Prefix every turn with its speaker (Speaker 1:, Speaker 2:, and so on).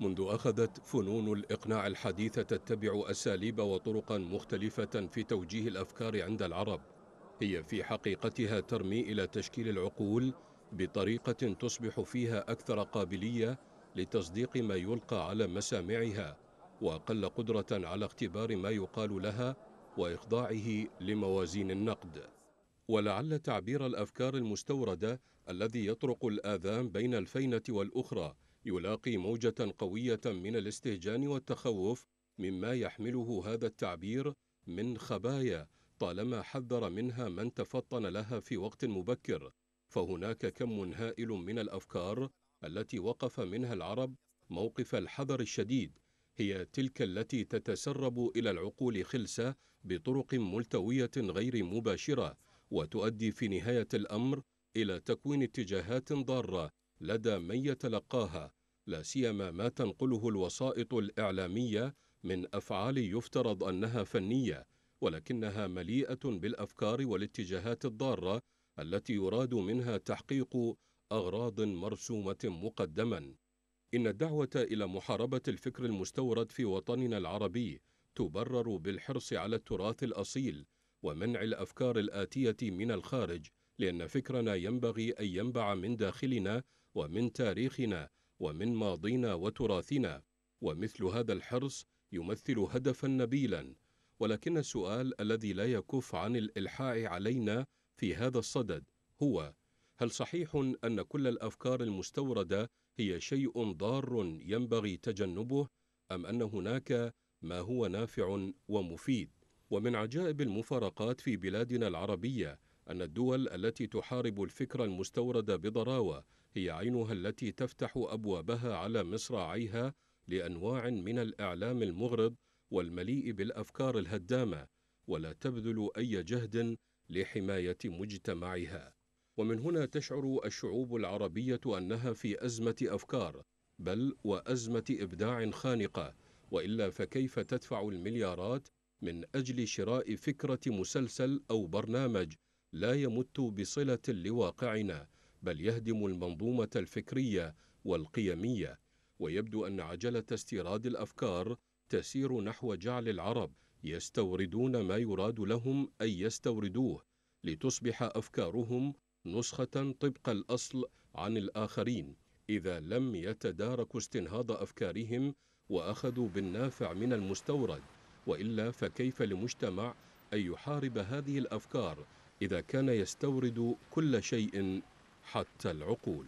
Speaker 1: منذ أخذت فنون الإقناع الحديثة تتبع أساليب وطرقا مختلفة في توجيه الأفكار عند العرب. هي في حقيقتها ترمي إلى تشكيل العقول بطريقة تصبح فيها أكثر قابلية لتصديق ما يلقى على مسامعها وأقل قدرة على اختبار ما يقال لها وإخضاعه لموازين النقد. ولعل تعبير الأفكار المستوردة الذي يطرق الآذان بين الفينة والأخرى يلاقي موجة قوية من الاستهجان والتخوف مما يحمله هذا التعبير من خبايا طالما حذر منها من تفطن لها في وقت مبكر. فهناك كم هائل من الأفكار التي وقف منها العرب موقف الحذر الشديد هي تلك التي تتسرب إلى العقول خلسة بطرق ملتوية غير مباشرة وتؤدي في نهاية الأمر إلى تكوين اتجاهات ضارة لدى من يتلقاها. لا سيما ما تنقله الوسائط الإعلامية من أفعال يفترض أنها فنية ولكنها مليئة بالأفكار والاتجاهات الضارة التي يراد منها تحقيق أغراض مرسومة مقدما. إن الدعوة إلى محاربة الفكر المستورد في وطننا العربي تبرر بالحرص على التراث الأصيل ومنع الأفكار الآتية من الخارج لأن فكرنا ينبغي أن ينبع من داخلنا ومن تاريخنا ومن ماضينا وتراثنا ومثل هذا الحرص يمثل هدفا نبيلا. ولكن السؤال الذي لا يكف عن الإلحاح علينا في هذا الصدد هو هل صحيح أن كل الأفكار المستوردة هي شيء ضار ينبغي تجنبه أم أن هناك ما هو نافع ومفيد؟ ومن عجائب المفارقات في بلادنا العربية أن الدول التي تحارب الفكر المستورد بضراوة هي عينها التي تفتح أبوابها على مصراعيها لأنواع من الإعلام المغرض والمليء بالأفكار الهدامة ولا تبذل أي جهد لحماية مجتمعها. ومن هنا تشعر الشعوب العربية أنها في أزمة أفكار بل وأزمة إبداع خانقة وإلا فكيف تدفع المليارات من أجل شراء فكرة مسلسل أو برنامج لا يمت بصلة لواقعنا بل يهدم المنظومة الفكرية والقيمية. ويبدو أن عجلة استيراد الأفكار تسير نحو جعل العرب يستوردون ما يراد لهم أن يستوردوه لتصبح أفكارهم نسخة طبق الأصل عن الآخرين. إذا لم يتداركوا استنهاض أفكارهم وأخذوا بالنافع من المستورد وإلا فكيف لمجتمع أن يحارب هذه الأفكار إذا كان يستورد كل شيء حتى العقول.